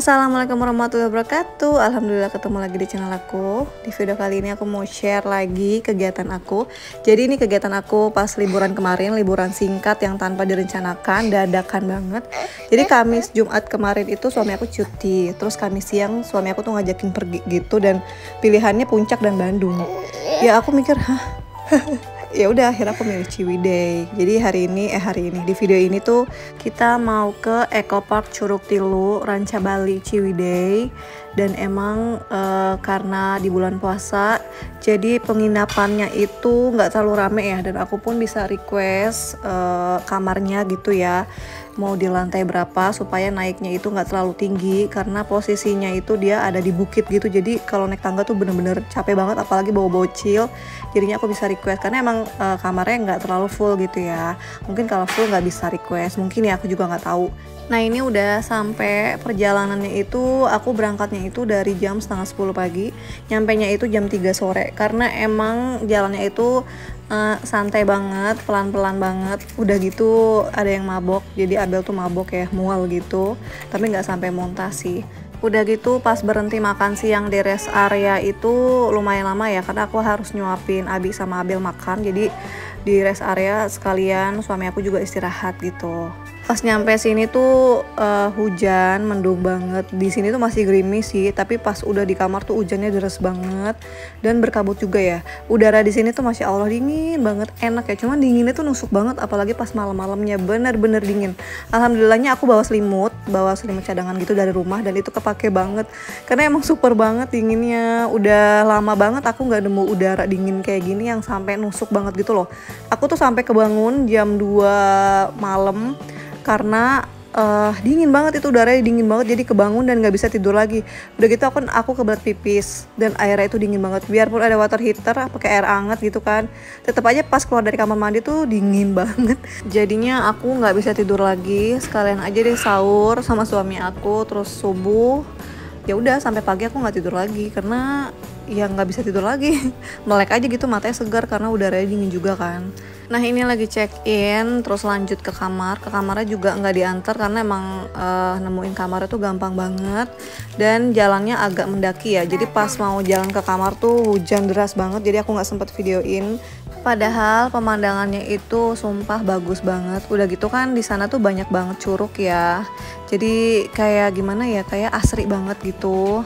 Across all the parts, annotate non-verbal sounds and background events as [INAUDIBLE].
Assalamualaikum warahmatullahi wabarakatuh. Alhamdulillah ketemu lagi di channel aku. Di video kali ini aku mau share lagi kegiatan aku. Jadi ini kegiatan aku pas liburan kemarin Liburan singkat yang tanpa direncanakan Dadakan banget. Jadi Kamis Jumat kemarin itu suami aku cuti. Terus Kamis siang suami aku tuh ngajakin pergi gitu Dan pilihannya puncak dan Bandung. Ya aku mikir hah [LAUGHS] ya udah akhirnya aku milih Ciwidey. Jadi hari ini eh hari ini di video ini tuh kita mau ke Eco Park Curug Tilu Ranca Bali Ciwidey. Dan emang uh, karena di bulan puasa jadi penginapannya itu nggak terlalu rame ya. Dan aku pun bisa request uh, kamarnya gitu ya mau di lantai berapa supaya naiknya itu nggak terlalu tinggi karena posisinya itu dia ada di bukit gitu. Jadi kalau naik tangga tuh bener-bener capek banget apalagi bawa bocil. Jadinya aku bisa request karena emang uh, kamarnya nggak terlalu full gitu ya. Mungkin kalau full nggak bisa request mungkin ya aku juga nggak tahu. Nah ini udah sampai perjalanannya itu aku berangkatnya itu dari jam setengah 10 pagi nyampe nya itu jam 3 sore. Karena emang jalannya itu uh, santai banget, pelan-pelan banget. Udah gitu ada yang mabok, jadi Abel tuh mabok ya, mual gitu. Tapi nggak sampai muntah sih. Udah gitu pas berhenti makan siang di rest area itu lumayan lama ya, karena aku harus nyuapin Abi sama Abel makan. Jadi di rest area sekalian suami aku juga istirahat gitu pas nyampe sini tuh uh, hujan mendung banget. Di sini tuh masih gerimis sih tapi pas udah di kamar tuh hujannya deras banget. Dan berkabut juga ya. Udara di sini tuh masya allah dingin banget enak ya. Cuman dinginnya tuh nusuk banget apalagi pas malam-malamnya. Bener-bener dingin. Alhamdulillahnya aku bawa selimut bawa selimut cadangan gitu dari rumah dan itu kepake banget. Karena emang super banget dinginnya. Udah lama banget aku nggak nemu udara dingin kayak gini yang sampai nusuk banget gitu loh. Aku tuh sampai kebangun jam 2 malam karena uh, dingin banget itu udaranya dingin banget jadi kebangun dan nggak bisa tidur lagi. Udah gitu aku aku kebelet pipis dan airnya itu dingin banget. Biarpun ada water heater pakai air hangat gitu kan tetap aja pas keluar dari kamar mandi tuh dingin [LAUGHS] banget. Jadinya aku nggak bisa tidur lagi sekalian aja deh sahur sama suami aku terus subuh. Ya udah sampai pagi aku nggak tidur lagi karena ya nggak bisa tidur lagi. [LAUGHS] Melek aja gitu matanya segar karena udaranya dingin juga kan Nah ini lagi check in, terus lanjut ke kamar. Ke kamarnya juga nggak diantar karena emang uh, nemuin kamarnya tuh gampang banget dan jalannya agak mendaki ya. Jadi pas mau jalan ke kamar tuh hujan deras banget, jadi aku nggak sempet videoin. Padahal pemandangannya itu sumpah bagus banget. Udah gitu kan di sana tuh banyak banget curug ya. Jadi kayak gimana ya, kayak asri banget gitu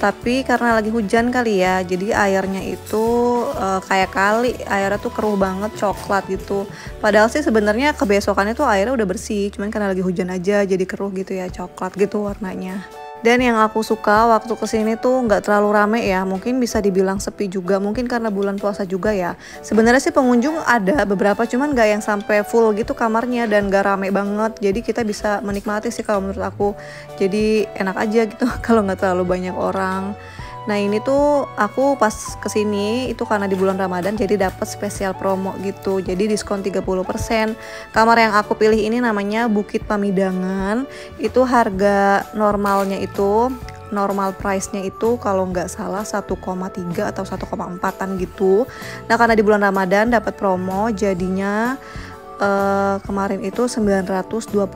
tapi karena lagi hujan kali ya jadi airnya itu uh, kayak kali airnya tuh keruh banget coklat gitu. Padahal sih sebenarnya kebesokannya tuh airnya udah bersih cuman karena lagi hujan aja jadi keruh gitu ya coklat gitu warnanya dan yang aku suka waktu ke sini tuh nggak terlalu rame ya, mungkin bisa dibilang sepi juga, mungkin karena bulan puasa juga ya. Sebenarnya sih pengunjung ada beberapa, cuman nggak yang sampai full gitu kamarnya dan nggak rame banget. Jadi kita bisa menikmati sih kalau menurut aku. Jadi enak aja gitu [LAUGHS] kalau nggak terlalu banyak orang. Nah ini tuh aku pas ke sini itu karena di bulan Ramadan jadi dapat spesial promo gitu. Jadi diskon 30% kamar yang aku pilih ini namanya Bukit Pamidangan. Itu harga normalnya itu normal price-nya itu kalau nggak salah 1,3 atau 1,4an gitu. Nah karena di bulan Ramadan dapat promo jadinya uh, kemarin itu 924.000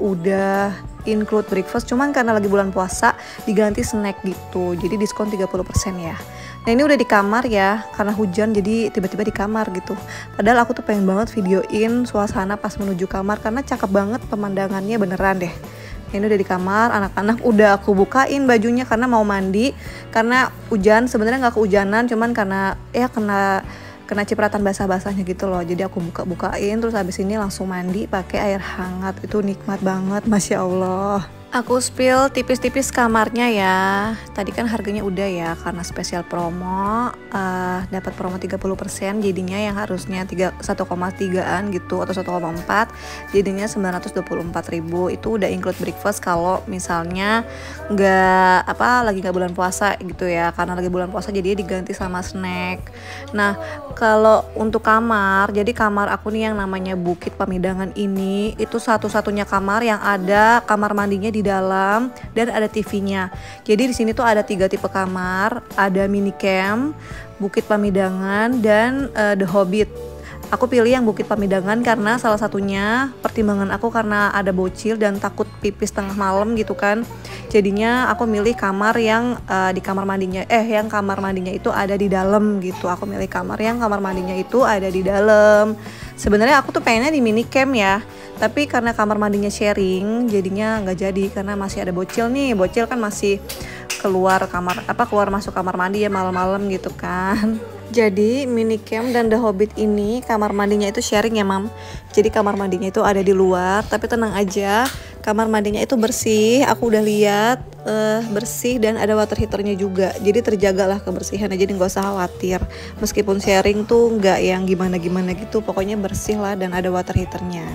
udah include breakfast. Cuman karena lagi bulan puasa diganti snack gitu. Jadi diskon 30% ya. Nah ini udah di kamar ya karena hujan jadi tiba-tiba di kamar gitu. Padahal aku tuh pengen banget videoin suasana pas menuju kamar karena cakep banget pemandangannya beneran deh. Ini udah di kamar anak-anak udah aku bukain bajunya karena mau mandi. Karena hujan sebenarnya nggak kehujanan cuman karena ya kena kena cipratan basah-basahnya gitu loh. Jadi aku buka-bukain terus habis ini langsung mandi pakai air hangat. Itu nikmat banget masya Allah Aku spill tipis-tipis kamarnya ya. Tadi kan harganya udah ya karena spesial promo uh, dapat promo 30% jadinya yang harusnya 1,3an gitu atau 1,4 jadinya 924.000 itu udah include breakfast kalau misalnya nggak apa lagi nggak bulan puasa gitu ya karena lagi bulan puasa jadinya diganti sama snack. Nah, kalau untuk kamar, jadi kamar aku nih yang namanya Bukit Pamidangan ini itu satu-satunya kamar yang ada kamar mandinya di dalam dan ada TV-nya. Jadi di sini tuh ada tiga tipe kamar, ada mini camp, Bukit Pamidangan dan uh, The Hobbit. Aku pilih yang Bukit Pamidangan karena salah satunya pertimbangan aku karena ada bocil dan takut pipis tengah malam gitu kan. Jadinya aku milih kamar yang uh, di kamar mandinya eh yang kamar mandinya itu ada di dalam gitu. Aku milih kamar yang kamar mandinya itu ada di dalam. Sebenarnya aku tuh pengennya di mini camp ya. Tapi karena kamar mandinya sharing jadinya nggak jadi karena masih ada bocil nih. Bocil kan masih keluar kamar apa keluar masuk kamar mandi ya malam-malam gitu kan. Jadi mini camp dan The Hobbit ini kamar mandinya itu sharing ya mam. Jadi kamar mandinya itu ada di luar Tapi tenang aja kamar mandinya itu bersih. Aku udah lihat uh, bersih dan ada water heaternya juga. Jadi terjagalah kebersihannya. Jadi nggak usah khawatir. Meskipun sharing tuh nggak yang gimana-gimana gitu Pokoknya bersih lah dan ada water heaternya.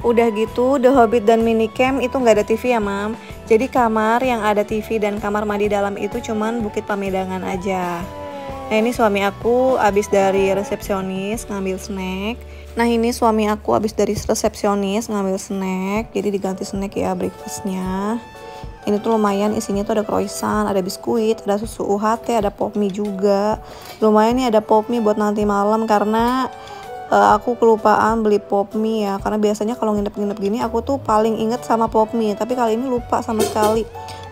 Udah gitu, The Hobbit dan mini camp itu nggak ada TV ya, Mam. Jadi kamar yang ada TV dan kamar mandi dalam itu cuman Bukit Pamedangan aja. Nah ini suami aku abis dari resepsionis ngambil snack. Nah ini suami aku abis dari resepsionis ngambil snack. Jadi diganti snack ya breakfastnya. Ini tuh lumayan isinya tuh ada croissant, ada biskuit, ada susu UHT, ada pop mie juga. Lumayan nih ada pop mie buat nanti malam karena uh, aku kelupaan beli pop mie ya karena biasanya kalau nginep-nginep gini aku tuh paling inget sama pop mie tapi kali ini lupa sama sekali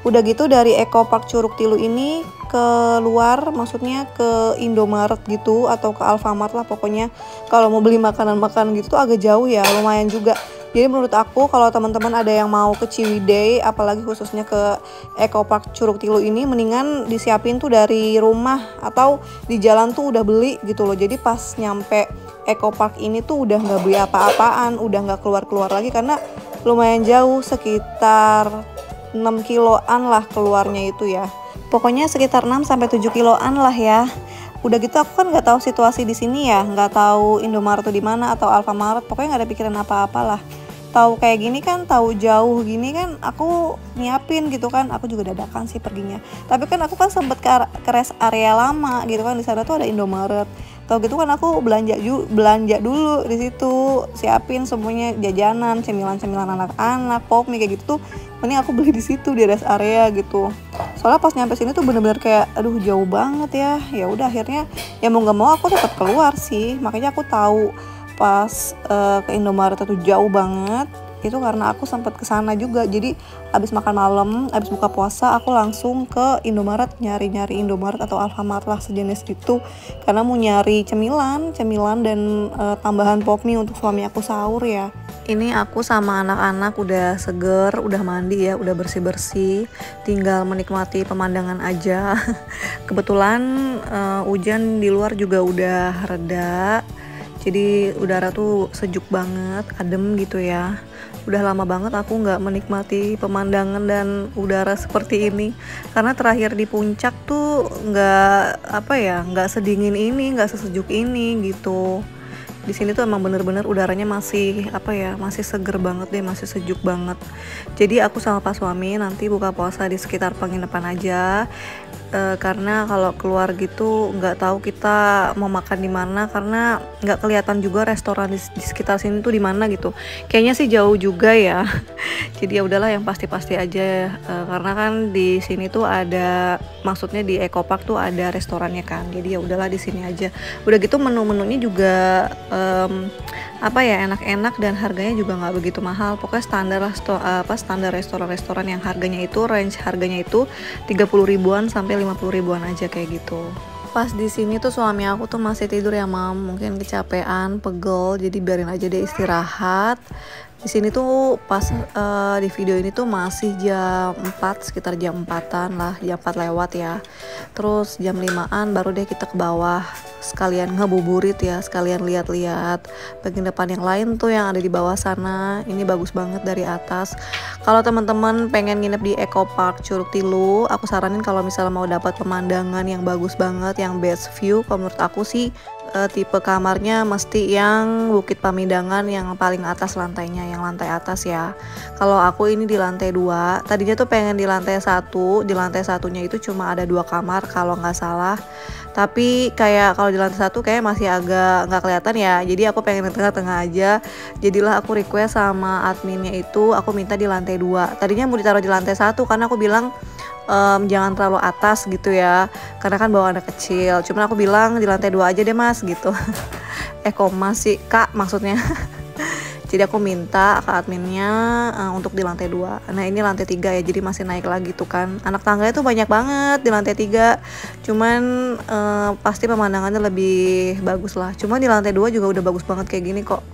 udah gitu dari Eco Park Curug Tilu ini ke luar maksudnya ke Indomaret gitu atau ke Alfamart lah pokoknya. Kalau mau beli makanan-makanan gitu tuh agak jauh ya lumayan juga. Jadi menurut aku kalau teman-teman ada yang mau ke Ciwidey apalagi khususnya ke Eco Park Curug Tilu ini mendingan disiapin tuh dari rumah atau di jalan tuh udah beli gitu loh. Jadi pas nyampe Eco Park ini tuh udah nggak beli apa-apaan, udah nggak keluar-keluar lagi karena lumayan jauh sekitar 6 kiloan lah keluarnya itu ya. Pokoknya sekitar 6 sampai 7 kiloan lah ya. Udah gitu aku kan nggak tahu situasi di sini ya, nggak tahu Indomaret tuh di mana atau Alfamart, pokoknya nggak ada pikiran apa-apa lah. Tahu kayak gini kan tahu jauh gini kan aku nyiapin gitu kan. Aku juga dadakan sih perginya. Tapi kan aku kan sempet ke, ke rest area lama gitu kan. Di sana tuh ada Indomaret tau gitu kan aku belanja ju belanja dulu di situ siapin semuanya jajanan cemilan-cemilan anak-anak pop mie kayak gitu tuh mending aku beli di situ di rest area gitu. Soalnya pas nyampe sini tuh bener-bener kayak aduh jauh banget ya. Ya udah akhirnya ya mau nggak mau aku tetap keluar sih. Makanya aku tahu pas uh, ke Indomaret itu jauh banget itu karena aku sempat ke sana juga. Jadi abis makan malam abis buka puasa aku langsung ke Indomaret nyari-nyari Indomaret atau Alfamart lah sejenis itu karena mau nyari cemilan cemilan dan uh, tambahan pop mie untuk suami aku sahur ya. Ini aku sama anak-anak udah seger, udah mandi ya, udah bersih-bersih, tinggal menikmati pemandangan aja. [LAUGHS] Kebetulan uh, hujan di luar juga udah reda, jadi udara tuh sejuk banget, adem gitu ya. Udah lama banget aku nggak menikmati pemandangan dan udara seperti ini. Karena terakhir di puncak tuh nggak apa ya nggak sedingin ini nggak sesejuk ini gitu. Di sini tuh emang bener-bener udaranya masih apa ya masih seger banget deh masih sejuk banget. Jadi aku sama pas suami nanti buka puasa di sekitar penginapan aja e, karena kalau keluar gitu nggak tahu kita mau makan di mana karena nggak kelihatan juga restoran di, di sekitar sini tuh di mana gitu. Kayaknya sih jauh juga ya. [LAUGHS] Jadi ya udahlah yang pasti-pasti aja. E, karena kan di sini tuh ada maksudnya di Eco Park tuh ada restorannya kan. Jadi ya udahlah di sini aja. Udah gitu menu-menunya juga um, apa ya enak-enak dan harganya juga nggak begitu mahal. Pokoknya standar lah apa standar restoran-restoran yang harganya itu range harganya itu 30 ribuan sampai 50 ribuan aja kayak gitu. Pas di sini tuh suami aku tuh masih tidur ya mam. Mungkin kecapean pegel jadi biarin aja deh istirahat di sini tuh pas uh, di video ini tuh masih jam 4 sekitar jam 4an lah jam 4 lewat ya. Terus jam 5an baru deh kita ke bawah. Sekalian ngebuburit ya sekalian lihat-lihat bagian depan yang lain tuh yang ada di bawah sana. Ini bagus banget dari atas. Kalau teman-teman pengen nginep di Eco Park Curug Tilu aku saranin kalau misalnya mau dapat pemandangan yang bagus banget yang best view kalau menurut aku sih uh, tipe kamarnya mesti yang Bukit Pamidangan yang paling atas lantainya, yang lantai atas ya. Kalau aku ini di lantai dua, tadinya tuh pengen di lantai satu, di lantai satunya itu cuma ada dua kamar kalau nggak salah. Tapi kayak kalau di lantai satu kayak masih agak nggak kelihatan ya. Jadi aku pengen di tengah-tengah aja. Jadilah aku request sama adminnya itu, aku minta di lantai dua. Tadinya mau ditaruh di lantai satu karena aku bilang um, jangan terlalu atas gitu ya. Karena kan bawa anak kecil. Cuman aku bilang di lantai dua aja deh mas gitu. [LAUGHS] Eh kok masih kak maksudnya. [LAUGHS] Jadi aku minta ke adminnya uh, untuk di lantai dua. Nah ini lantai tiga ya jadi masih naik lagi tuh kan. Anak tangga itu banyak banget di lantai tiga. Cuman uh, pasti pemandangannya lebih bagus lah cuman di lantai dua juga udah bagus banget kayak gini kok.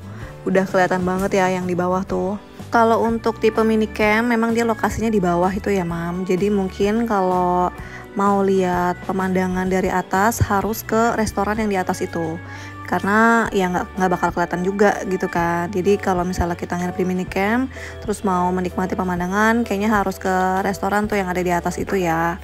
Udah kelihatan banget ya yang di bawah tuh kalau untuk tipe mini camp memang dia lokasinya di bawah itu ya mam. Jadi mungkin kalau mau lihat pemandangan dari atas harus ke restoran yang di atas itu. Karena ya nggak nggak bakal kelihatan juga gitu kan. Jadi kalau misalnya kita nginep di mini camp terus mau menikmati pemandangan kayaknya harus ke restoran tuh yang ada di atas itu ya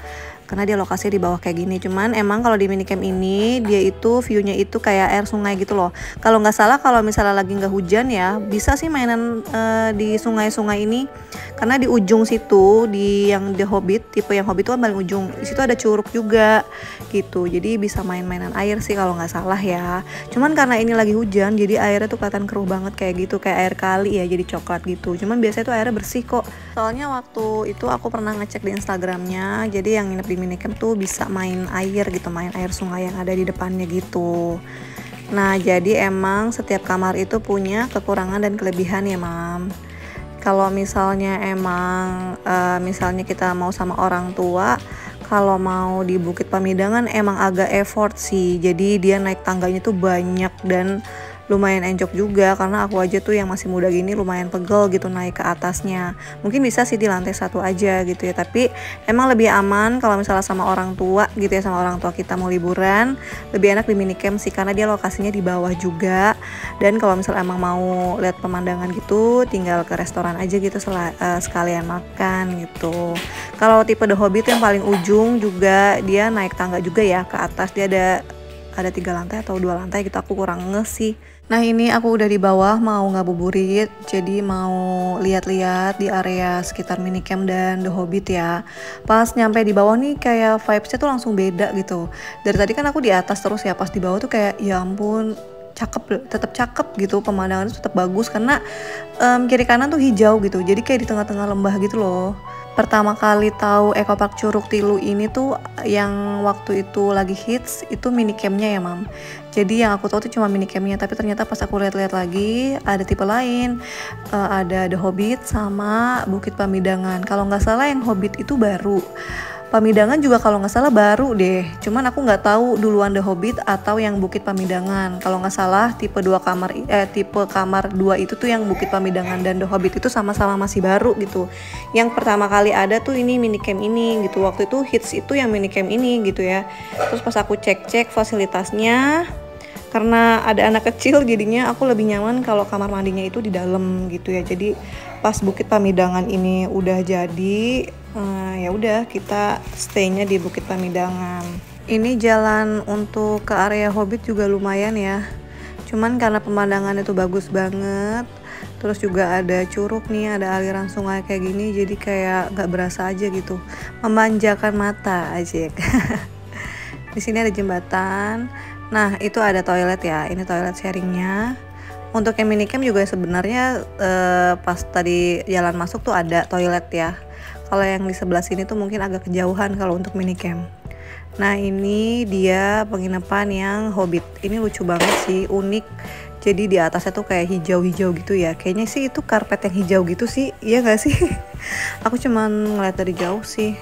karena dia lokasinya di bawah kayak gini. Cuman emang kalau di minicamp ini dia itu viewnya itu kayak air sungai gitu loh. Kalau nggak salah kalau misalnya lagi nggak hujan ya bisa sih mainan uh, di sungai-sungai ini. Karena di ujung situ di yang The Hobbit tipe yang Hobbit itu kan paling ujung. Di situ ada curug juga gitu. Jadi bisa main-mainan air sih kalau nggak salah ya. Cuman karena ini lagi hujan jadi airnya tuh kelihatan keruh banget kayak gitu kayak air kali ya jadi coklat gitu. Cuman biasanya tuh airnya bersih kok. Soalnya waktu itu aku pernah ngecek di Instagramnya jadi yang nginep di minicamp tuh bisa main air gitu main air sungai yang ada di depannya gitu. Nah jadi emang setiap kamar itu punya kekurangan dan kelebihan ya mam. Kalau misalnya emang uh, misalnya kita mau sama orang tua kalau mau di Bukit Pamidangan emang agak effort sih. Jadi dia naik tangganya tuh banyak dan lumayan enjok juga karena aku aja tuh yang masih muda gini lumayan pegel gitu naik ke atasnya. Mungkin bisa sih di lantai satu aja gitu ya tapi emang lebih aman kalau misalnya sama orang tua gitu ya sama orang tua kita mau liburan lebih enak di minicamp sih karena dia lokasinya di bawah juga. Dan kalau misalnya emang mau lihat pemandangan gitu tinggal ke restoran aja gitu uh, sekalian makan gitu. Kalau tipe The Hobbit yang paling ujung juga dia naik tangga juga ya ke atas dia ada ada tiga lantai atau dua lantai gitu aku kurang nge sih Nah ini aku udah di bawah mau ngabuburit jadi mau lihat-lihat di area sekitar minicamp dan The Hobbit ya. Pas nyampe di bawah nih kayak vibesnya tuh langsung beda gitu. Dari tadi kan aku di atas terus ya pas di bawah tuh kayak ya ampun cakep tetap cakep gitu pemandangannya tetap bagus karena um, kiri kanan tuh hijau gitu jadi kayak di tengah-tengah lembah gitu loh pertama kali tahu Eco Park Curug Tilu ini tuh yang waktu itu lagi hits itu mini campnya ya mam. Jadi yang aku tahu tuh cuma mini campnya tapi ternyata pas aku lihat-lihat lagi ada tipe lain. Uh, ada The Hobbit sama Bukit Pamidangan. Kalau nggak salah yang Hobbit itu baru Pamidangan juga kalau nggak salah baru deh. Cuman aku nggak tahu duluan The Hobbit atau yang Bukit Pamidangan. Kalau nggak salah tipe dua kamar eh tipe kamar dua itu tuh yang Bukit Pamidangan dan The Hobbit itu sama-sama masih baru gitu. Yang pertama kali ada tuh ini minicamp ini gitu. Waktu itu hits itu yang minicamp ini gitu ya. Terus pas aku cek-cek fasilitasnya karena ada anak kecil jadinya aku lebih nyaman kalau kamar mandinya itu di dalam gitu ya. Jadi pas Bukit Pamidangan ini udah jadi uh, ya udah kita staynya di Bukit Pamidangan. Ini jalan untuk ke area Hobbit juga lumayan ya. Cuman karena pemandangan itu bagus banget terus juga ada curug nih ada aliran sungai kayak gini jadi kayak gak berasa aja gitu. Memanjakan mata aja. [LAUGHS] Di sini ada jembatan nah itu ada toilet ya ini toilet sharingnya untuk yang minicamp juga sebenarnya eh, pas tadi jalan masuk tuh ada toilet ya kalau yang di sebelah sini tuh mungkin agak kejauhan kalau untuk minicamp. Nah ini dia penginapan yang hobbit. Ini lucu banget sih, unik. Jadi di atasnya tuh kayak hijau-hijau gitu ya. Kayaknya sih itu karpet yang hijau gitu sih, iya gak sih? [LAUGHS] Aku cuman ngeliat dari jauh sih.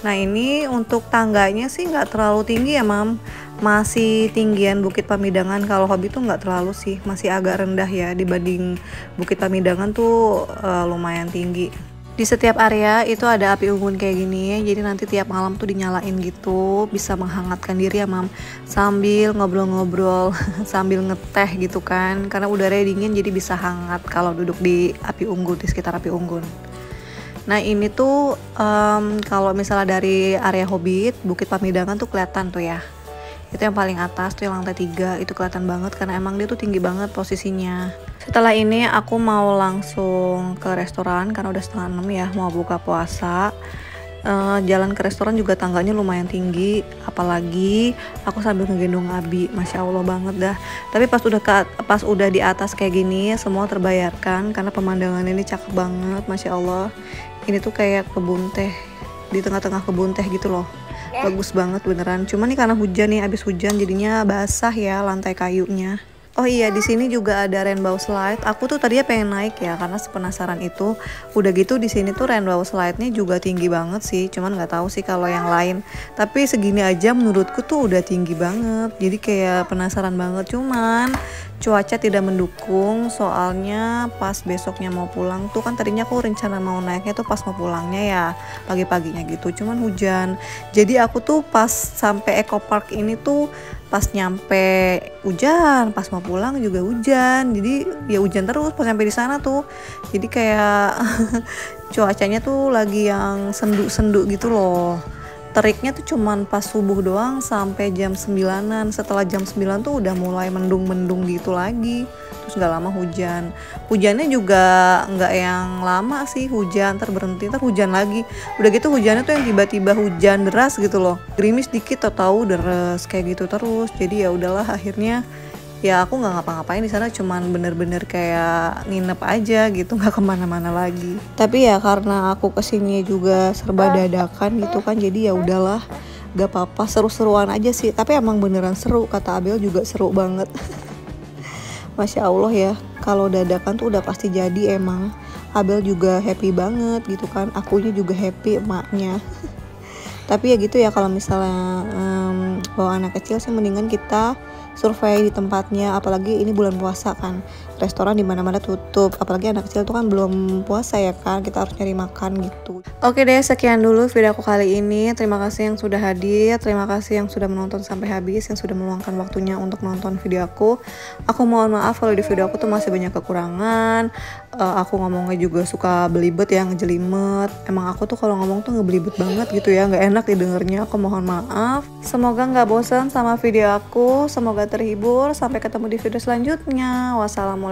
Nah ini untuk tangganya sih nggak terlalu tinggi ya mam Masih tinggian Bukit Pamidangan. Kalau hobi tuh nggak terlalu sih. Masih agak rendah ya dibanding Bukit Pamidangan tuh uh, lumayan tinggi. Di setiap area itu ada api unggun kayak gini. Jadi nanti tiap malam tuh dinyalain gitu. Bisa menghangatkan diri ya mam. Sambil ngobrol-ngobrol [LAUGHS] sambil ngeteh gitu kan. Karena udaranya dingin jadi bisa hangat kalau duduk di api unggun di sekitar api unggun. Nah ini tuh um, kalau misalnya dari area Hobbit Bukit Pamidangan tuh kelihatan tuh ya itu yang paling atas tuh yang lantai tiga itu kelihatan banget karena emang dia tuh tinggi banget posisinya. Setelah ini aku mau langsung ke restoran karena udah setengah enam ya mau buka puasa. Uh, jalan ke restoran juga tangganya lumayan tinggi apalagi aku sambil ngegendong Abi. Masya Allah banget dah. Tapi pas udah ke, pas udah di atas kayak gini semua terbayarkan karena pemandangan ini cakep banget masya Allah. Ini tuh kayak kebun teh di tengah-tengah kebun teh gitu loh. Bagus banget beneran. Cuman nih karena hujan nih abis hujan jadinya basah ya lantai kayunya Oh iya, di sini juga ada rainbow slide. Aku tuh tadinya pengen naik ya karena penasaran itu. Udah gitu di sini tuh rainbow slide-nya juga tinggi banget sih. Cuman nggak tahu sih kalau yang lain. Tapi segini aja menurutku tuh udah tinggi banget. Jadi kayak penasaran banget. Cuman cuaca tidak mendukung soalnya pas besoknya mau pulang tuh kan tadinya aku rencana mau naiknya tuh pas mau pulangnya ya pagi-paginya gitu cuman hujan jadi aku tuh pas sampai eco park ini tuh pas nyampe hujan pas mau pulang juga hujan. Jadi ya hujan terus pas sampai di sana tuh. Jadi kayak [LAUGHS] cuacanya tuh lagi yang sendu-sendu gitu loh teriknya tuh cuman pas subuh doang sampai jam 9an setelah jam 9 tuh udah mulai mendung-mendung gitu lagi. Terus nggak lama hujan. Hujannya juga nggak yang lama sih hujan terberhenti ter hujan lagi. Udah gitu hujannya tuh yang tiba-tiba hujan deras gitu loh. Gerimis dikit atau tahu deras kayak gitu terus. Jadi ya udahlah akhirnya ya aku nggak ngapa-ngapain di sana cuman bener-bener kayak nginep aja gitu [LAUGHS] nggak ke mana-mana lagi. Tapi ya karena aku ke sini juga serba dadakan gitu kan jadi ya udahlah gak apa-apa seru-seruan aja sih. Tapi emang beneran seru kata Abel juga seru banget. [LAUGHS] Masya Allah ya kalau dadakan tuh udah pasti jadi emang. Abel juga happy banget gitu kan akunya juga happy emaknya. [LAUGHS] Tapi ya gitu ya kalau misalnya um, bawa anak kecil sih mendingan kita survei di tempatnya apalagi ini bulan puasa kan restoran di mana-mana tutup. Apalagi anak kecil tuh kan belum puasa ya kan kita harus nyari makan gitu. Oke deh sekian dulu video aku kali ini. Terima kasih yang sudah hadir terima kasih yang sudah menonton sampai habis yang sudah meluangkan waktunya untuk nonton video aku. Aku mohon maaf kalau di video aku tuh masih banyak kekurangan. Uh, aku ngomongnya juga suka belibet ya ngejelimet. Emang aku tuh kalau ngomong tuh ngebelibet banget gitu ya nggak enak didengarnya aku mohon maaf. Semoga nggak bosan sama video aku semoga terhibur. Sampai ketemu di video selanjutnya. Wassalamualaikum